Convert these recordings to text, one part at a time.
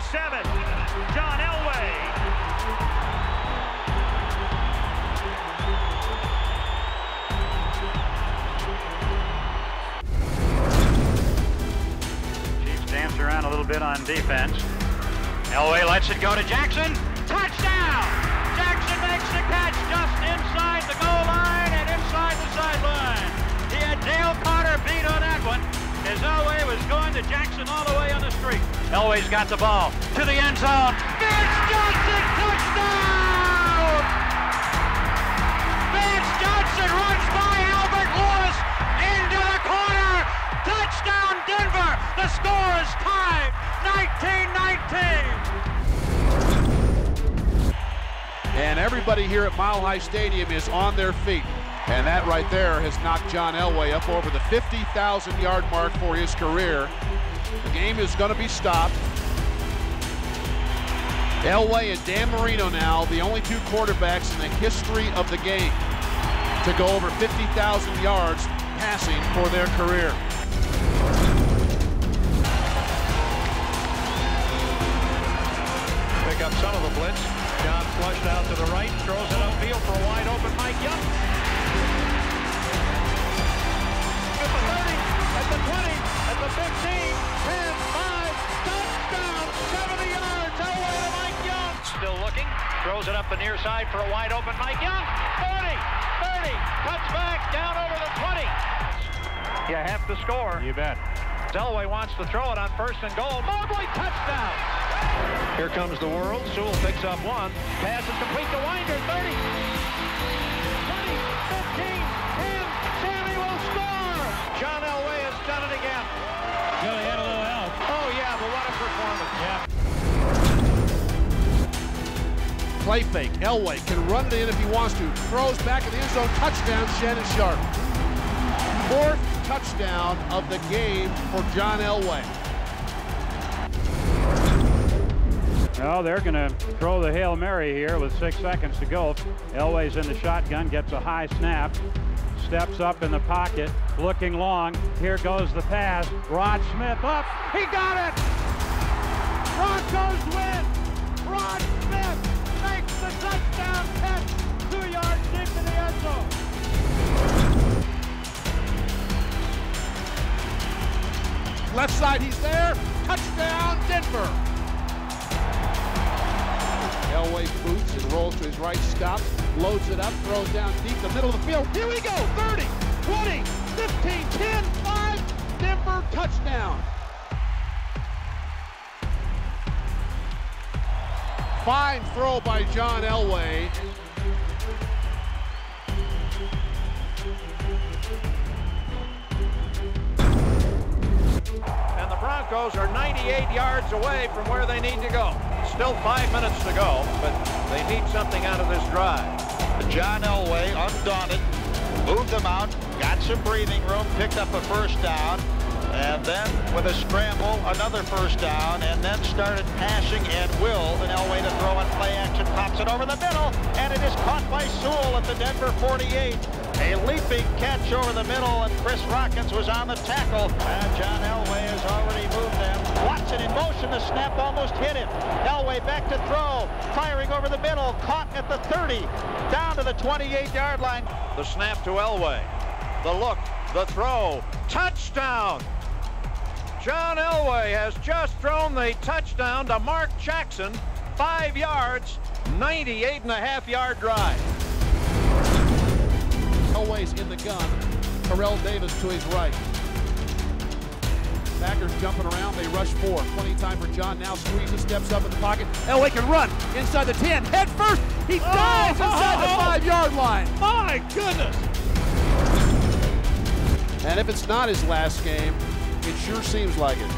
seven, John Elway. Chiefs dance around a little bit on defense. Elway lets it go to Jackson. Touchdown! Street. Elway's got the ball to the end zone. Vance Johnson touchdown! Vance Johnson runs by Albert Lewis into the corner. Touchdown Denver. The score is tied 19-19. And everybody here at Mile High Stadium is on their feet. And that right there has knocked John Elway up over the 50,000 yard mark for his career. The game is going to be stopped. Elway and Dan Marino now, the only two quarterbacks in the history of the game to go over 50,000 yards passing for their career. Pick up some of the blitz. John flushed out to the right, throws it upfield for a wide open Mike Young. At the 30, at the 20, at the 15, 10, 5, touchdown, 70 yards, oh, Elway to Mike Young. Still looking, throws it up the near side for a wide open Mike Young. 40, 30, cuts back down over the 20. You have to score. You bet. Elway wants to throw it on first and goal. Mobley touchdown. Here comes the world. Sewell picks up one. Pass is complete to Winder. 30. Play fake. Elway can run it in if he wants to. Throws back in the end zone. Touchdown, Shannon Sharpe. Fourth touchdown of the game for John Elway. Well, they're going to throw the Hail Mary here with six seconds to go. Elway's in the shotgun, gets a high snap, steps up in the pocket, looking long. Here goes the pass. Rod Smith up. He got it! Broncos win! Rod Left side, he's there. Touchdown, Denver. Elway boots and rolls to his right, stops, loads it up, throws down deep the middle of the field. Here we go. 30, 20, 15, 10, 5. Denver touchdown. Fine throw by John Elway. Broncos are 98 yards away from where they need to go. Still five minutes to go, but they need something out of this drive. John Elway, undaunted, moved them out, got some breathing room, picked up a first down, and then with a scramble, another first down, and then started passing and will, and Elway to throw and play action, pops it over the middle, and it is caught by Sewell at the Denver 48. A leaping catch over the middle, and Chris Rockins was on the tackle. And John Elway has already moved them. Watson in motion, the snap almost hit him. Elway back to throw, firing over the middle, caught at the 30, down to the 28-yard line. The snap to Elway. The look, the throw. Touchdown! John Elway has just thrown the touchdown to Mark Jackson. Five yards, 98 and a half yard drive. In the gun. Terrell Davis to his right. Packers jumping around. They rush four. Plenty of time for John. Now squeezes, steps up in the pocket. Elway can run inside the 10. Head first. He oh, dives inside the oh, oh. five-yard line. My goodness! And if it's not his last game, it sure seems like it.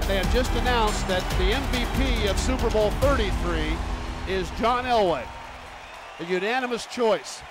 And they have just announced that the MVP of Super Bowl 33 is John Elway. A unanimous choice.